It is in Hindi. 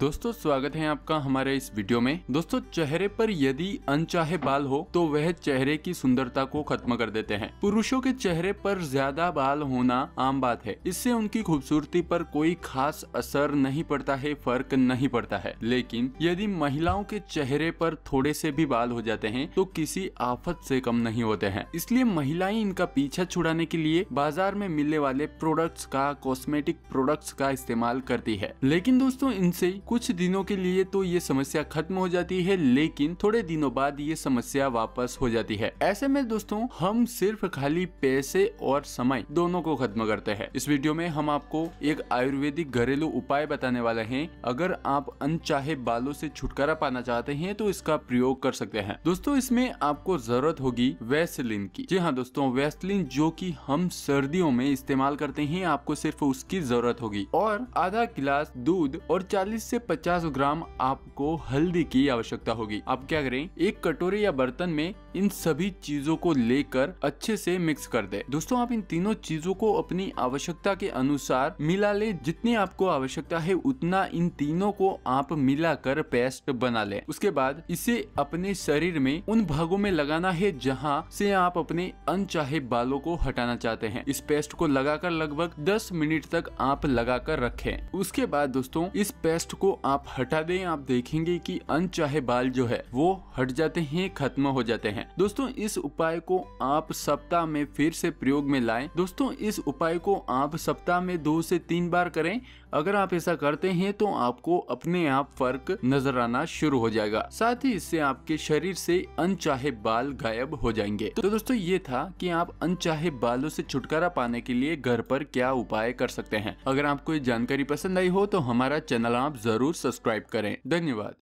दोस्तों, स्वागत है आपका हमारे इस वीडियो में। दोस्तों, चेहरे पर यदि अनचाहे बाल हो तो वह चेहरे की सुंदरता को खत्म कर देते हैं। पुरुषों के चेहरे पर ज़्यादा बाल होना आम बात है। इससे उनकी खूबसूरती पर कोई खास असर नहीं पड़ता है, फ़र्क नहीं पड़ता है। लेकिन यदि महिलाओं के चेहरे पर थोड़े से भी बाल हो जाते हैं तो किसी आफत से कम नहीं होते हैं। इसलिए महिलाएँ इनका पीछा छुड़ाने के लिए बाज़ार में मिलने वाले प्रोडक्ट्स का, कॉस्मेटिक प्रोडक्ट्स का इस्तेमाल करती है। लेकिन दोस्तों, इनसे कुछ दिनों के लिए तो ये समस्या खत्म हो जाती है, लेकिन थोड़े दिनों बाद ये समस्या वापस हो जाती है। ऐसे में दोस्तों, हम सिर्फ़ खाली पैसे और समय दोनों को खत्म करते हैं। इस वीडियो में हम आपको एक आयुर्वेदिक घरेलू उपाय बताने वाले हैं। अगर आप अनचाहे बालों से छुटकारा पाना चाहते हैं तो इसका प्रयोग कर सकते हैं। दोस्तों, इसमें आपको ज़रूरत होगी वैसलिन की। जी हाँ दोस्तों, वैसलिन जो की हम सर्दियों में इस्तेमाल करते हैं, आपको सिर्फ़ उसकी ज़रूरत होगी। और आधा गिलास दूध और 40 से 50 ग्राम आपको हल्दी की आवश्यकता होगी। आप क्या करें? एक कटोरे या बर्तन में इन सभी चीज़ों को लेकर अच्छे से मिक्स कर दे। दोस्तों, आप इन तीनों चीज़ों को अपनी आवश्यकता के अनुसार मिला ले। जितनी आपको आवश्यकता है, उतना इन तीनों को आप मिलाकर पेस्ट बना ले। उसके बाद इसे अपने शरीर में उन भागों में लगाना है जहाँ से आप अपने अनचाहे बालों को हटाना चाहते हैं। इस पेस्ट को लगाकर लगभग 10 मिनट तक आप लगाकर रखें। उसके बाद दोस्तों, इस पेस्ट को आप हटा दें, आप देखेंगे कि अनचाहे बाल जो है, वो हट जाते हैं, खत्म हो जाते हैं। दोस्तों, इस उपाय को आप सप्ताह में फिर से प्रयोग में लाएँ। दोस्तों, इस उपाय को आप सप्ताह में दो से तीन बार करें। अगर आप ऐसा करते हैं तो आपको अपने आप फ़र्क नज़र आना शुरू हो जाएगा। साथ ही इससे आपके शरीर से अनचाहे बाल गायब हो जाएँगे। तो दोस्तों, ये था कि आप अनचाहे बालों से छुटकारा पाने के लिए घर पर क्या उपाय कर सकते हैं। अगर आपको ये जानकारी पसंद आई हो तो हमारा चैनल आप ज़रूर सब्सक्राइब करें। धन्यवाद।